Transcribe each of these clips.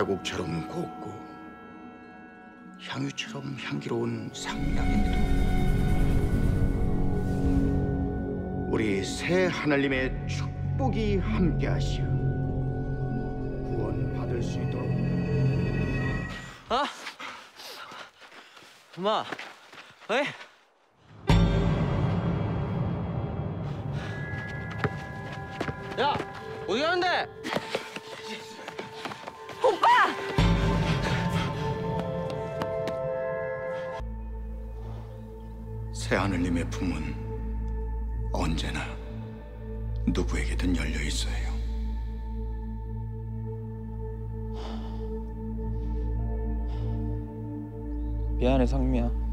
태국처럼 곱고 향유처럼 향기로운 상당에도 우리 새 하나님의 축복이 함께하시어 구원 받을 수 있도록 아, 엄마, 에? 야, 어디 가는데? 하늘님의 품은 언제나 누구에게든 열려 있어요. 미안해, 상미야.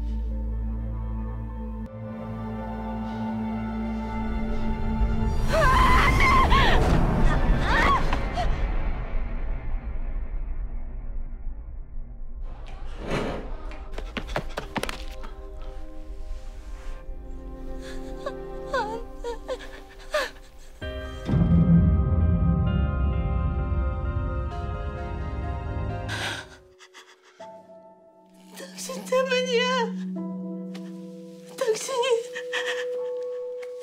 당신 때문이야. 당신이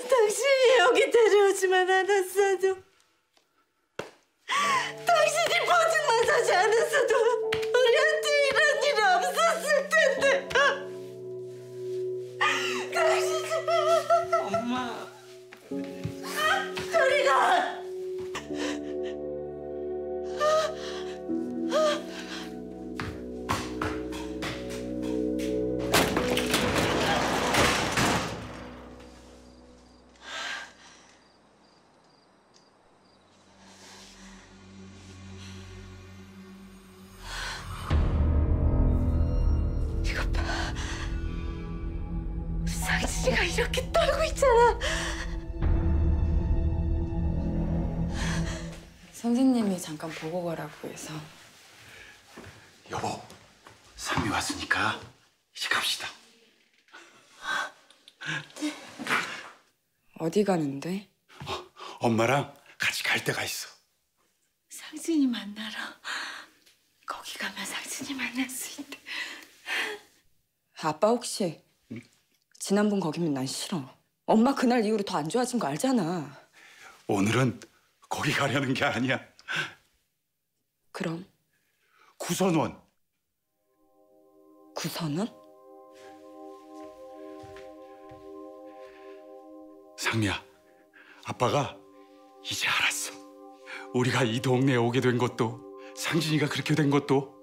당신이 여기 데려오지만 않았어도 당신이 보증만 사지 않았어도 선생님이 잠깐 보고 가라고 해서 여보, 상미 왔으니까 이제 갑시다. 어디 가는데? 엄마랑 같이 갈 데가 있어. 상진이 만나러 거기 가면 상진이 만날 수 있대. 아빠 혹시 지난번 거기면 난 싫어. 엄마 그날 이후로 더 안 좋아진 거 알잖아. 오늘은 거기 가려는 게 아니야. 그럼 구선원. 구선은? 상미야, 아빠가 이제 알았어. 우리가 이 동네에 오게 된 것도, 상진이가 그렇게 된 것도,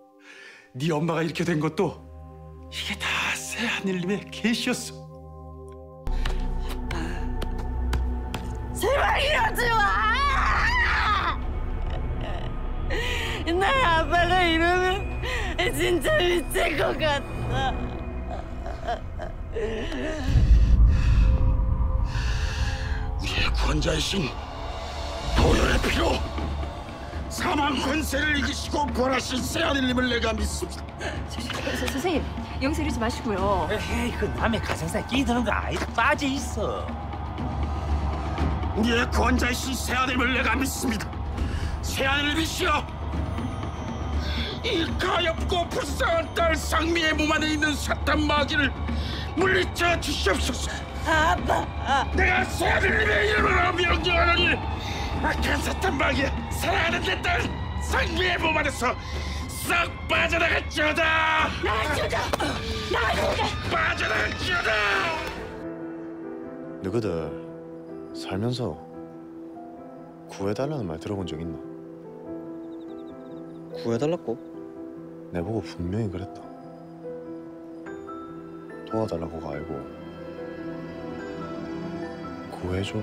네 엄마가 이렇게 된 것도 이게 다 새 하늘님의 계시였어. 제발 이러지 마! 나 아빠가 이러면 진짜 미칠 것 같다. 우리의 구원자이신 도련의 피로 사망 권세를 이기시고 부활하신 새하늘님을 내가 믿습니다. 선생님 이러지 마시고요. 에이 그 남의 가정사에 끼드는 거 아이 빠져 있어. 우리의 구원자이신 새하늘님을 내가 믿습니다. 새하늘님이시여 이 가엾고 불쌍한 딸 상미의 몸 안에 있는 사탄 마귀를 물리쳐 주시옵소서. 아빠, 내가 새하늘님의 이름으로 명령하노니 악한 사탄 마귀 사랑하는 내 딸 상미의 몸 안에서 싹 빠져나갈지어다. 나주자, 나주자. 빠져나갈지어다. 너희들 살면서 구해달라는 말 들어본 적 있나? 구해달라고? 내보고 분명히 그랬다. 도와달라고가 아니고 구해줘라.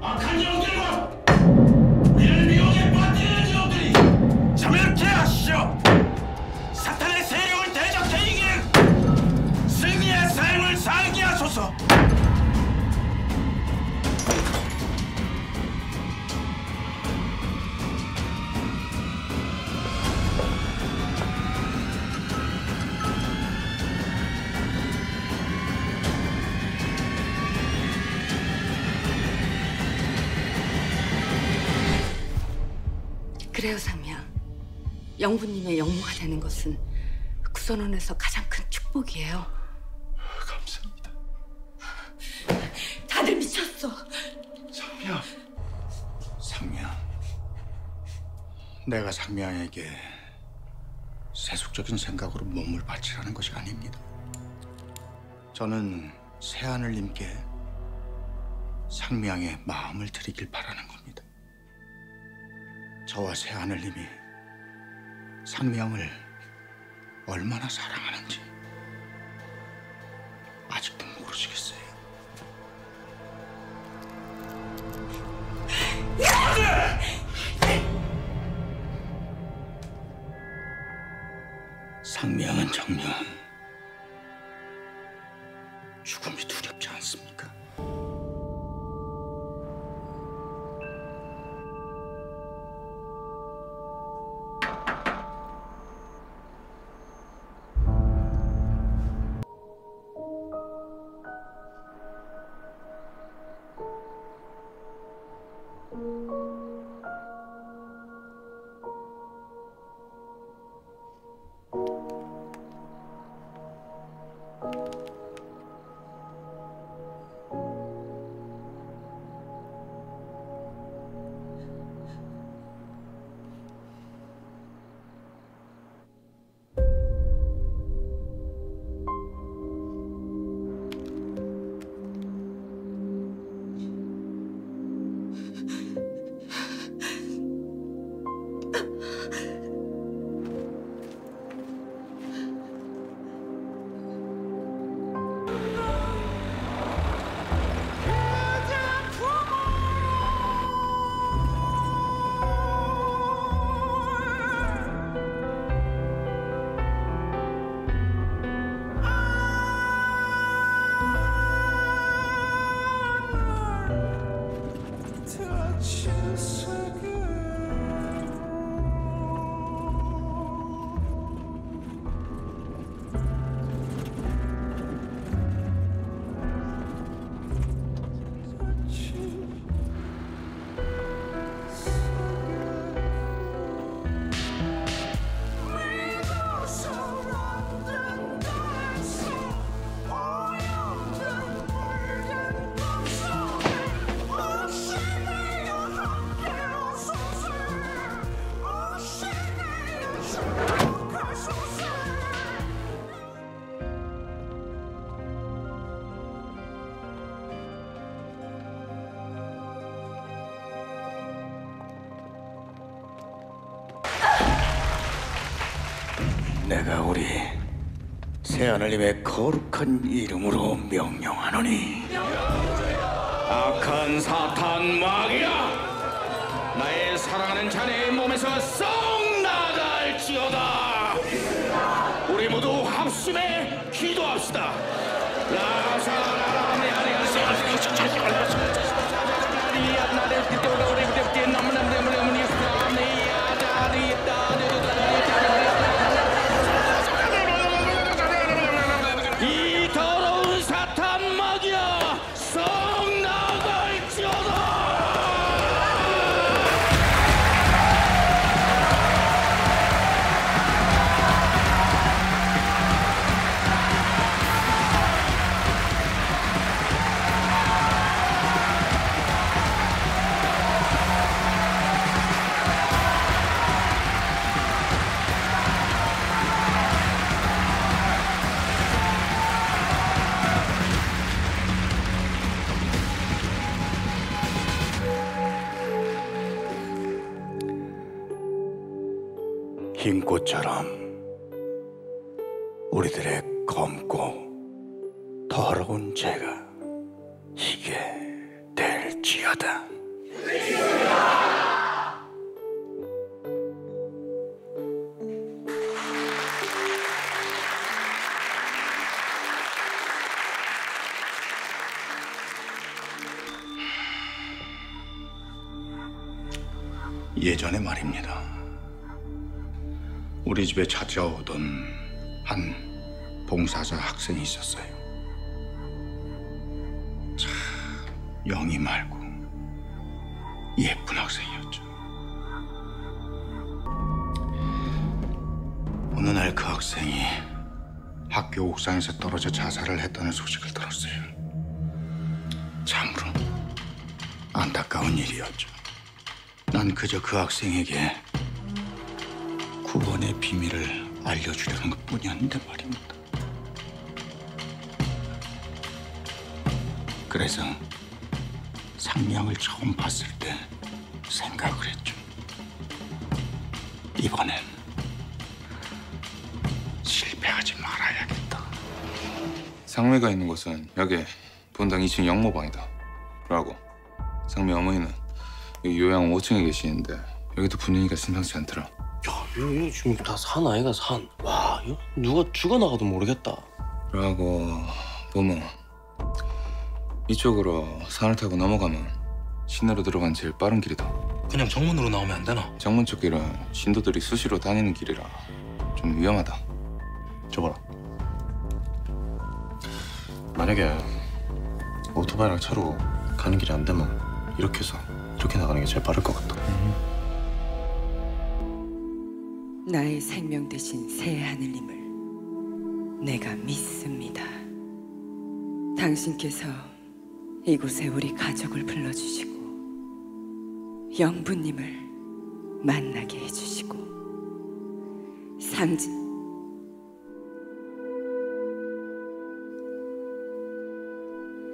악한 그래요, 상미야. 영부님의 영모가 되는 것은 구선원에서 가장 큰 축복이에요. 감사합니다. 다들 미쳤어. 상미야. 상미야, 내가 상미야에게 세속적인 생각으로 몸을 바치라는 것이 아닙니다. 저는 새하늘님께 상미양의 마음을 드리길 바라는 겁니다. 저와 새하늘님이 상미양을 얼마나 사랑하는지 내가 우리 새하늘님의 거룩한 이름으로 명령하노니 악한 사탄 마귀야 나의 사랑하는 자네의 몸에서 썩 나갈지어다 우리 모두 합심해 기도합시다 이 흰 꽃처럼 우리들의 검고 더러운 죄가 희게 될지어다. 예전에 말입니다. 우리 집에 찾아오던 한 봉사자 학생이 있었어요. 참 영이 맑고 예쁜 학생이었죠. 어느 날 그 학생이 학교 옥상에서 떨어져 자살을 했다는 소식을 들었어요. 참으로 안타까운 일이었죠. 난 그저 그 학생에게 구원의 비밀을 알려주려는 것 뿐이었는데 말입니다. 그래서 상냥을 처음 봤을 때 생각을 했죠. 이번엔 실패하지 말아야겠다. 상미가 있는 곳은 여기 본당 2층 영모방이다. 라고. 상미 어머니는 여기 요양 5층에 계시는데 여기도 분위기가 심상치 않더라. 야, 이거 지금 다 산 아이가 산. 와, 이거 누가 죽어나가도 모르겠다. 라고 보면 이쪽으로 산을 타고 넘어가면 시내로 들어간 제일 빠른 길이다. 그냥 정문으로 나오면 안 되나? 정문 쪽 길은 신도들이 수시로 다니는 길이라 좀 위험하다. 저봐라. 만약에 오토바이랑 차로 가는 길이 안 되면 이렇게 해서 이렇게 나가는 게 제일 빠를 것 같다. 나의 생명 대신 새 하늘님을 내가 믿습니다. 당신께서 이곳에 우리 가족을 불러주시고 영부님을 만나게 해주시고 상진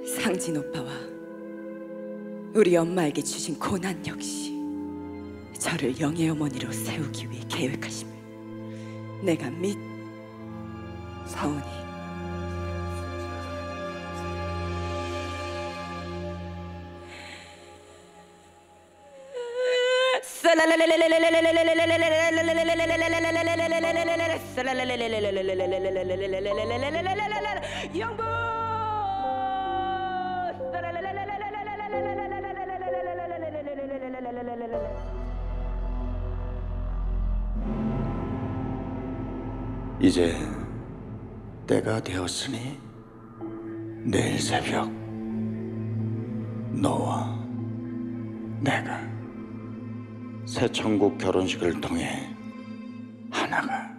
상진 오빠와 우리 엄마에게 주신 고난 역시 저를 영의 어머니로 세우기 위해 계획하심을 내가 믿 사오니 영부 이제 때가 되었으니 내일 새벽 너와 내가 새천국 결혼식을 통해 하나가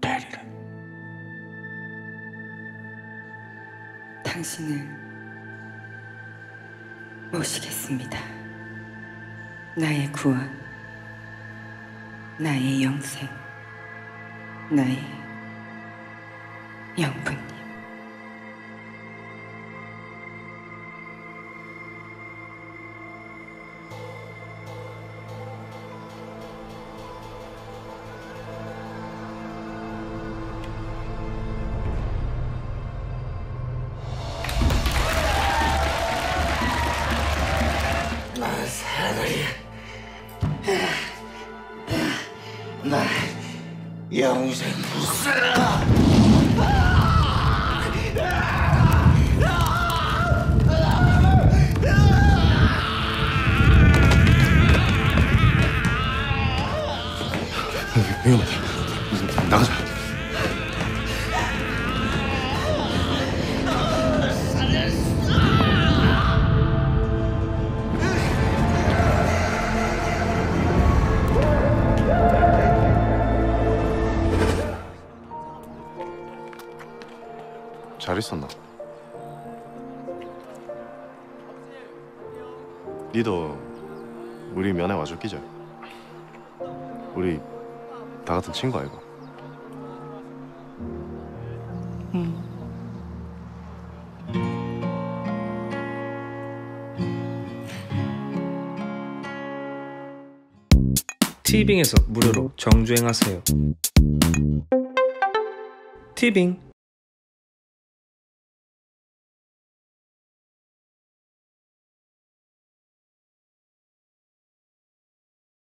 되리라. 당신을 모시겠습니다. 나의 구원, 나의 영생, 나의 영분님. 영생 위험하다. 나가 니도 우리 면회 와줄 끼죠? 우리 다 같은 친구 아이가? 티빙에서 무료로 정주행하세요. 티빙